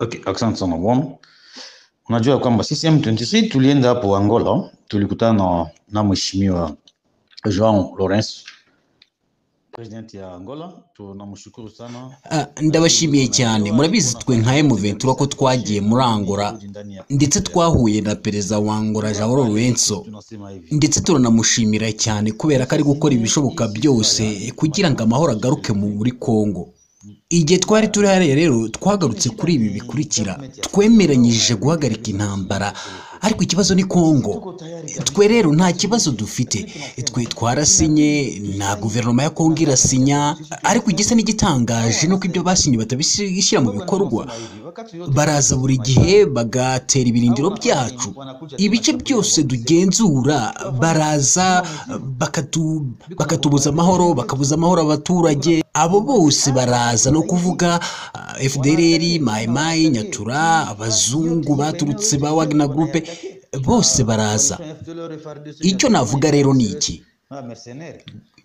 Okay, asante sana bwana. Unajua kwamba sisi M23 tulienda hapo Angola, tulikutana na, na mheshimiwa Joao Lourenço. Ah, ndabashimiye cyane. Murabizi twe nka M23 ko twagiye muri Angola. Ndetse twahuye na perezida wa Angola Tunasema hivi ndetse turanamushimira cyane kubera ko ari gukora ibishoboka byose kugira ngo amahoro agaruke muri Kongo igihe twari turi hariya rero twagarutse kuri ibi bikurikira. Twemeranyije guhagarika intambara. Ariko ikibazo ni Kongo twe rero nta kibazo dufite. Twe twarasinye na guverinoma ya Kongo irasinya ariko igisa n'igitangaje nuko ibyo basinye batabishyira mu bikorwa. Baraza buri gihe bagatera ibirindiro byacu. Ibice byose tugenzura baraza bakatu, bakatubuza amahoro bakabuza amahoro abaturage. Abo bose baraza no kuvuga ah, FDLR Maimai Nyatura abazungu baturutse ba Wagner Group bose baraza. Icyo navuga rero ni iki?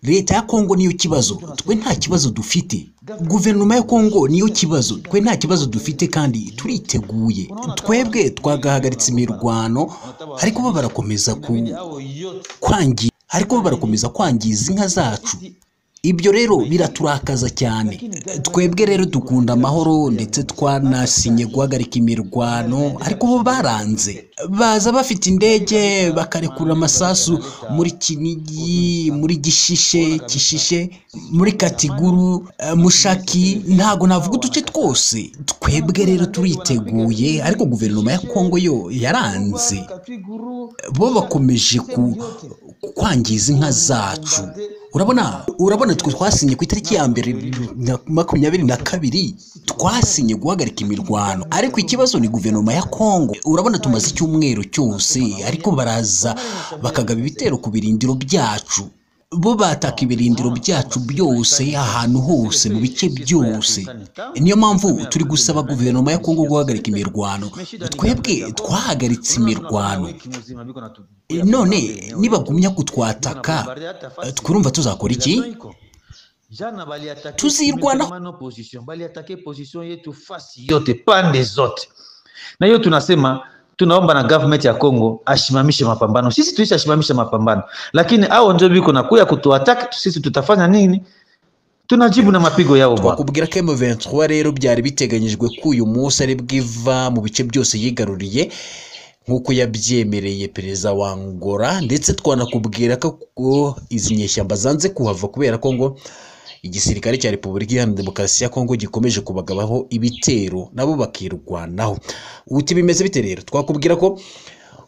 Leta ya kongo niyo kibazo. Twe nta kibazo dufite. Guverinoma ya kongo niyo kibazo. Twe nta kibazo dufite kandi turiteguye. Twebwe twagahagaritse imirwano ariko bo barakomeza kwangiza inka zacu. Ibyo rero biraturakaza cyane. Twebwe rero dukunda amahoro ndetse twanasinye guhagarika imirwano ariko bo baranze. Baza bafite indege bakarekura amasasu muri kinigi muri gishishe kishishe muri katiguru eh, mushaki. Ntago navuga uduce twose. Twebwe rero turiteguye ariko guverinoma ya kongo yo yaranze. Bo bakomeje kwangiza inka zacu. Urabona urabona twe twasinye ku itariki ya mbere na makumyabiri na kabiri twasinye guhagarika imirwano. Ariko ikibazo ni guverinoma ya kongo urabona tumaze icyumweru cyose ariko baraza bakagaba ibitero ku birindiro byacu. Bo bataka ibirindiro byacu byose ahantu hose mu bice byose. Niyo mpamvu turi gusaba guverinoma ya kongo guhagarika imirwano. Twebwe twahagaritse imirwano. None nibagumya kutwataka twurumva tuzakora iki? Tuzirwana. Baliatake position yetu fasi yote pande zote. Na hiyo tunasema tunaomba na government ya Kongo ashimamishe mapambano. Sisi tulishashimamisha mapambano, lakini hao ndio biko nakuya kutuataka, sisi tutafanya nini? Tunajibu na mapigo yao bwana. twakubwira ko M23 rero byari biteganyijwe ko uyu munsi ari bwiva mu bice byose yigaruriye nk'uko yabyemereye perezida wa Angola ndetse twanakubwira ko izi nyeshyamba zanze kuhava kubera ko ngo igisirikare cya Repubulika Iharanira Demokarasi ya Kongo gikomeje kubagabaho ibitero nabo bakirwanaho. Uti bimeze bite rero? Twakubwira ko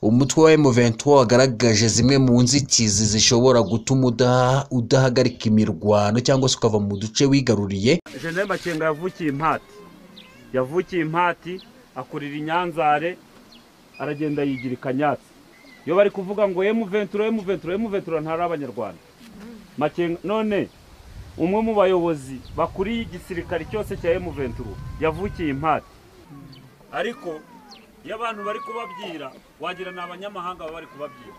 umutwe wa M23 wagaragaje zimwe mu nzitizi zishobora gutuma udaha- udahagarika imirwano cyangwa se ukava mu duce wigaruriye. Jenerali Makenga yavukiye impati. Yavukiye impati akurira i Nyanzare aragenda yigira i Kanyatsi. Iyo bari kuvuga ngo M23 M23 M23 ntari abanyarwanda. Makenga none umwe mu bayobozi bakuriye igisirikare cyose cya M23 yavukiye impati ariko iyo abantu bari kubabwira wagira ni abanyamahanga baba bari kubabwira.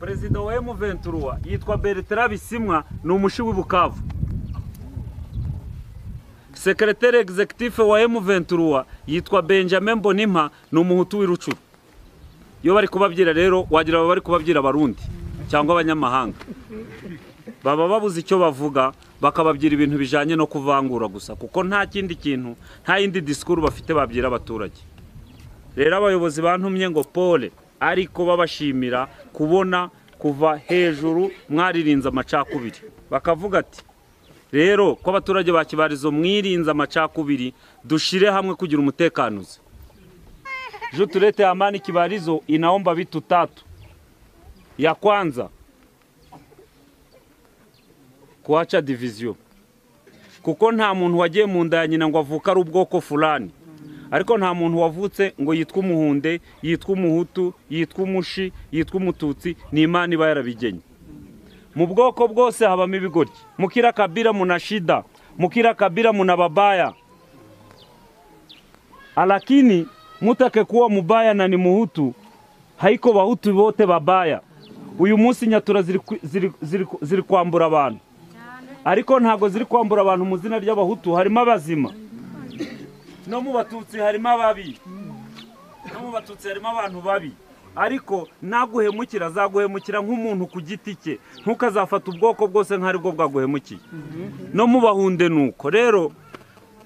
Perezida wa M23 yitwa Bertrand Bisimwa ni umushi w'i Bukavu sekretari egizekitifu wa M23 yitwa Benjamin Bonimpa ni umuhutu w'irucuru iyo bari kubabwira rero wagira baba bari kubabwira abarundi cyangwa abanyamahanga. Baba babuze icyo bavuga bakababwira ibintu bijyanye no kuvangura gusa kuko nta kindi kintu nta yindi disikuru bafite babwira abaturage. Rero abayobozi bantumye ngo pole ariko babashimira kubona kuva hejuru mwaririnze amacakubiri. Bakavuga ati rero ko abaturage ba kibarizo mwirinze amacakubiri dushire hamwe kugira umutekano uze. Juu tulete amani kibarizo inaomba vitu tatu ya kwanza kuacha division kuko nta muntu wagiye mu nda ya nyina ngo avuke ari ubwoko fulani. Ariko nta muntu wavutse ngo yitwe umuhunde yitwe umuhutu yitwe umushi yitwe umututsi ni imana iba yarabigenye mu bwoko bwose habamo ibigoryi. Mukira kabira muna shida mukira kabira muna babaya. Alakini mutake kuwa mubaya na ni muhutu haiko bahutu bote babaya. Uyu munsi nyatura ziri kwambura abantu. Ariko ntago ziri kwambura abantu mu zina ry'abahutu harimo abazima. No mu batutsi harimo ababi. No mu batutsi harimo abantu babi. Ariko naguhemukira azaguhemukira nk'umuntu ku giti cye. Ntukazafata ubwoko bwose nk'aribwo bwaguhemukiye. No mu bahunde ni uko rero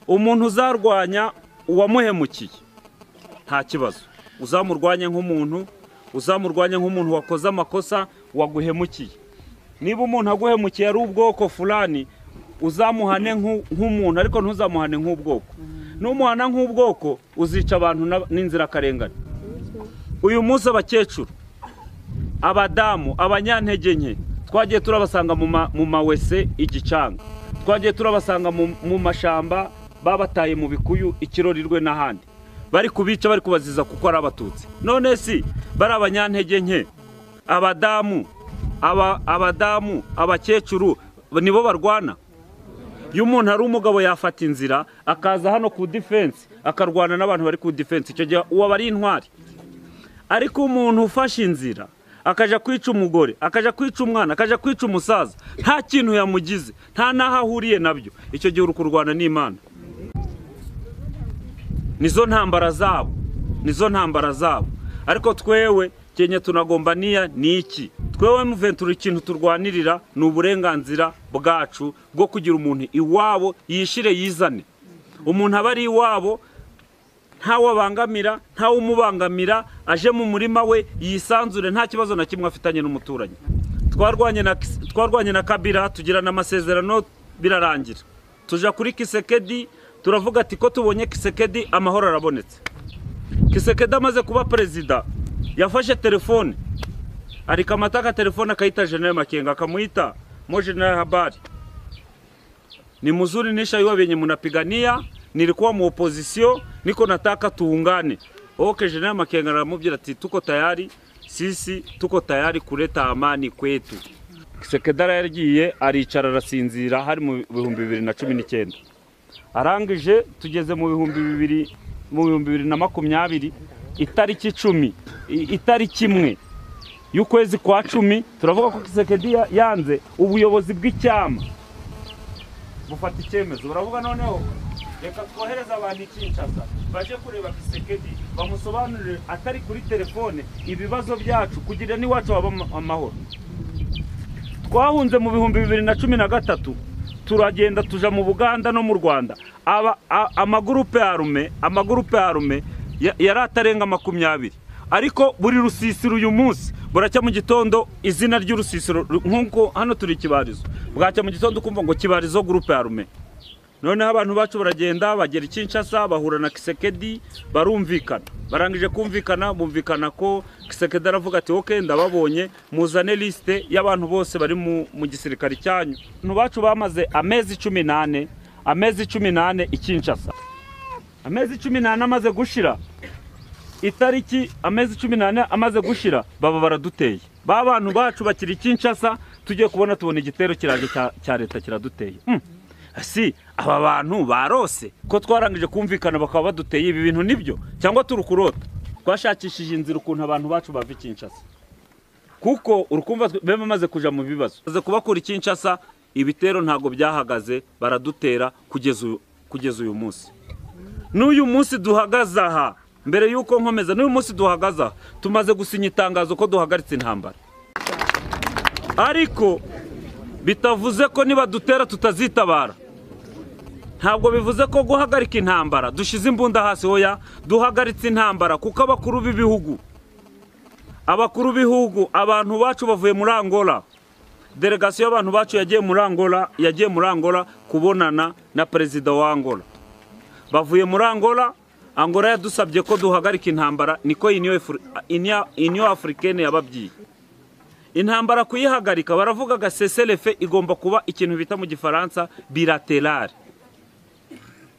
umuntu uzarwanya uwamuhemukiye nta kibazo. Uzamurwanye nk'umuntu uzamurwanye nk'umuntu wakoze amakosa waguhemukiye. Niba umuntu aguhemukiye ari ubwoko fulani uzamuhane nk'u- nk'umuntu ariko ntuzamuhane nk'ubwoko. Numuhana nk'ubwoko uzica abantu n'inzirakarengane uyu munsi abakecuru abadamu abanyantege nke twagiye turabasanga mu ma- mu mawese igicanga twagiye turabasanga mu mashamba babataye mu bikuyu ikirorirwe n'ahandi. Bari kubica bari kubaziza kuko ari abatutsi. None si bari abanyantege nke abadamu aba- abadamu abakecuru nibo barwana. Iyo umuntu ari umugabo yafata inzira akaza hano ku defense akarwana n'abantu bari ku defense. Icyo gihe uwo aba ari intwari. Ariko umuntu ufashe inzira akajya kwica umugore akajya kwica umwana akajya kwica umusaza nta kintu yamugize nta n'aho ahuriye na byo. Icyo gihe uri kurwana n'imana. Nizo ntambara zabo nizo ntambara zabo. Ariko twewe kenya tunagomba niya ni iki? Twewe muventura ikintu turwanirira ni uburenganzira bwacu bwo kugira umuntu iwabo yishire yizane. Umuntu aba ari iwabo ntawe abangamira ntawe umubangamira aje mu murima we yisanzure nta kibazo na kimwe afitanye n'umuturanyi. Twarwanye na kabira tugirana amasezerano birarangira. Tuja kuri kisekedi turavuga ati ko tubonye kisekedi amahoro arabonetse. Kisekedi amaze kuba perezida. Yafashe telefone. Arika amataka telefone akayita jenerali makenga akamwita mo jenerali habari. Ni mzuri nishaiwa vyenye mnapigania nilikuwa mu opposition niko nataka tuungane. Okay jenerali makenga aramubwira ati tuko tayari sisi tuko tayari kuleta amani kwetu. Kisekedara yagiye aricara arasinzira hari mu bihumbi bibiri na cumi n'icyenda arangije tugeze mu bihumbi bibiri mu bihumbi bibiri na makumyabiri itariki icumi itariki imwe y'ukwezi kwa cumi turavuga ko kisekedi ya- yanze ubuyobozi bw'icyama bufata icyemezo. Baravuga noneho? Reka twohereze abantu i Kinshasa baje kureba kisekedi bamusobanurire atari kuri telefone ibibazo byacu kugira n'iwacu haba ama- amahoro. Twahunze mu bihumbi bibiri na cumi na gatatu turagenda tuja mu buganda no mu rwanda. Amagurupe arume amagurupe arume ya- yari atarenga makumyabiri. Ariko buri rusisiro uyu munsi buracya mu gitondo izina ry'urusisiro ru- nk'uko hano turi ikibarizo bwacya mu gitondo ukumva ngo kibarizo gurupe arume noneho abantu bacu baragenda bagera i Kinshasa bahura na Kisekedi barumvikana. Barangije kumvikana bumvikana ko Kisekedi aravuga ati oke ndababonye muzane lisite y'abantu bose bari mu gisirikare cyanyu. Abantu bacu bamaze amezi cumi n'ane amezi cumi n'ane i Kinshasa. Amezi cumi n'ane amaze gushira. Itariki amezi cumi n'ane amaze gushira baba baraduteye. Ba bantu bacu bakiri Kinshasa tugiye kubona tubona igitero kiraje cya- leta kiraduteye. Hmm. si aba bantu barose ko twarangije kumvikana bakaba baduteye ibi bintu ni byo? Cyangwa turi kurota? Twashakishije inzira ukuntu abantu bacu bava Kinshasa. Kuko urukumva twe- bema maze kuja mu bibazo. Maze kubakura Kinshasa ibitero ntabwo byahagaze baradutera kugeza uyu munsi. N'uyu munsi duhagaze aha. Mbere y'uko nkomeza n'uyu munsi duhagaze tumaze gusinya itangazo ko duhagaritse intambara. Ariko bitavuze ko niba dutera tutazitabara. Ntabwo bivuze ko guhagarika intambara dushyize imbunda hasi hoya duhagaritse intambara kuko abakuru b'ibihugu abakuru b'ibihugu abantu bacu bavuye muri angola. Delegasiyo y'abantu bacu yagiye muri angola yagiye muri angola kubonana na perezida wa angola. Bavuye muri angola angola yadusabye ko duhagarika intambara niko iniyo afurikene yababwiye. Intambara kuyihagarika baravugaga seserefe igomba kuba ikintu bita mu gifaransa bilaterale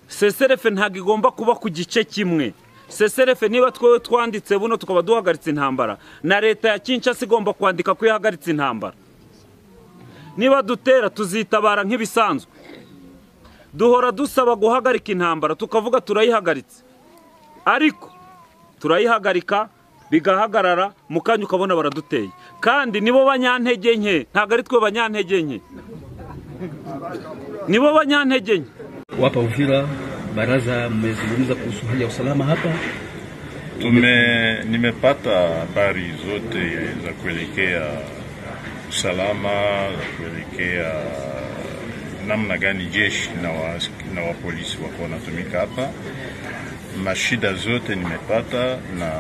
seserefe ntabwo igomba kuba ku gice kimwe. Seserefe niba twe twanditse buno tukaba duhagaritse intambara. Na leta ya kinshasa igomba kwandika ko ihagaritse intambara. Niba dutera tuzitabara nk'ibisanzwe. Duhora dusaba guhagarika intambara tukavuga turayihagaritse ariko turayihagarika bigahagarara mu kanya ukabona baraduteye kandi nibo banyantege nke ntabwo ari twe banyantege nke nibo banyantege nke Hapa Uvira baraza mmezungumza kuhusu hali ya usalama hapa? Tume, nimepata habari zote za kuelekea usalama, za kuelekea namna gani jeshi na wa, na wapolisi wako wanatumika hapa. Mashida zote nimepata na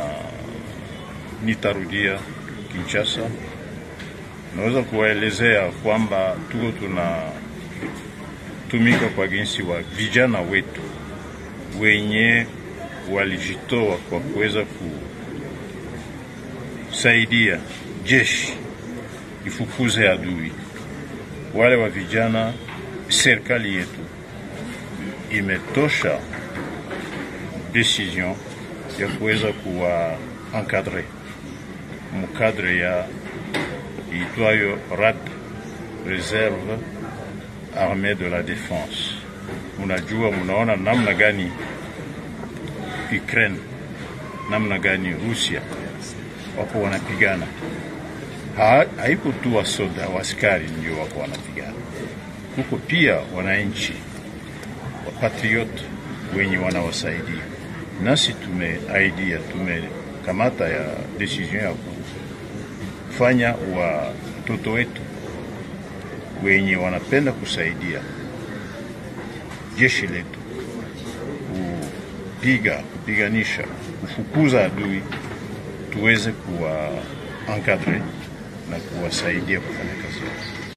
nitarudia Kinshasa. Naweza kuwaelezea kwamba tuko tunatumika kwa jinsi wa vijana wetu wenye walijitoa kwa kuweza kusaidia jeshi ifukuze adui. Wale wa vijana, serikali yetu imetosha decision ya kuweza kuwa encadre mukadre ya RAD, Reserve Armée de la. Munajua, munaona namna gani Ukraine, namna gani Rusia wako wanapigana. Ha, haiko tu wasoda waskari ndio wako wanapigana, huko pia wananchi wapatriot wenye wanawasaidia. Nasi tumeaidia, tumekamata ya decision ya kufanya watoto wetu wenye wanapenda kusaidia jeshi letu kupiga, kupiganisha, kufukuza adui, tuweze kuwa encadre na kuwasaidia kufanya kazi yao.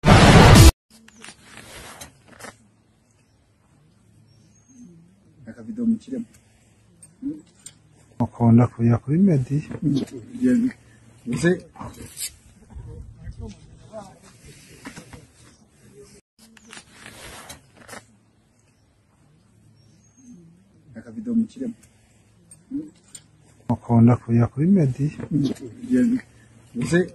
Konaklı yapayım ya diye. Bize akabido mukiremu konaklı yapayım ya diye. Bize